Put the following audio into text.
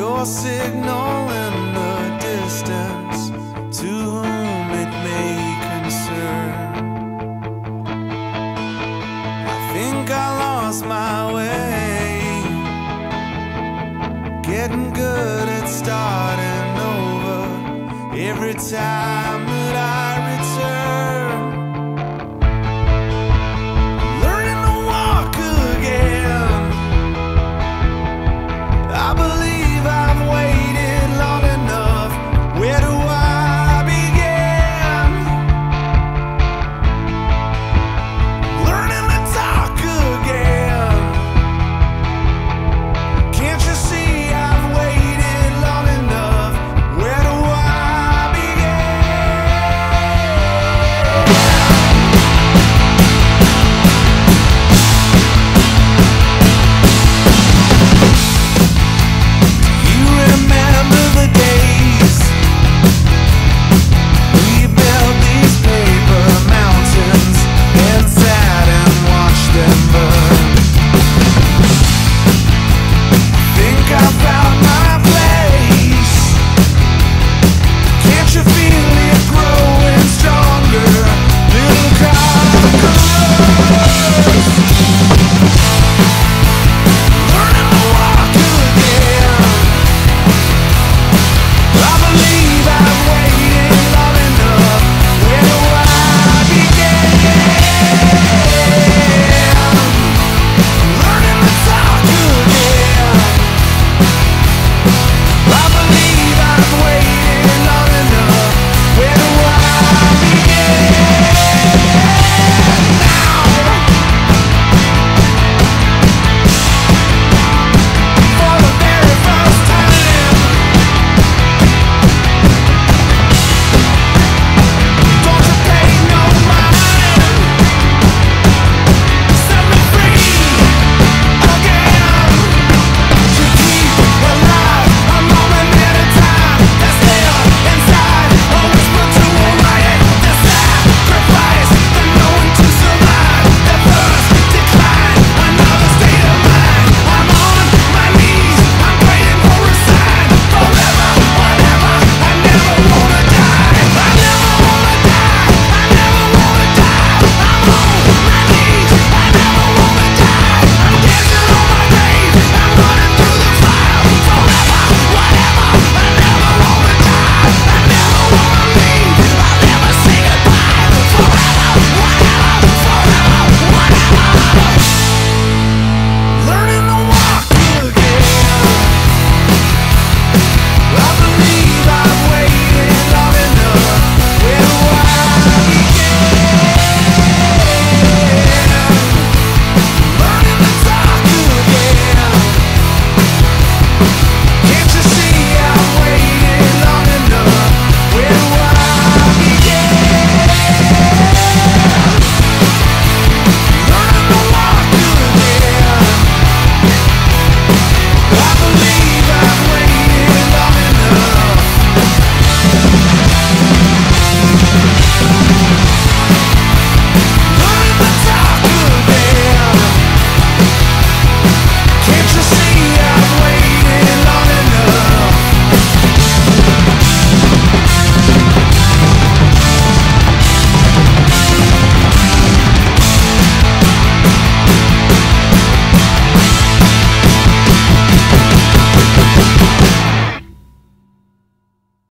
Your signal in the distance to whom it may concern. I think I lost my way, getting good at starting over every time. that I.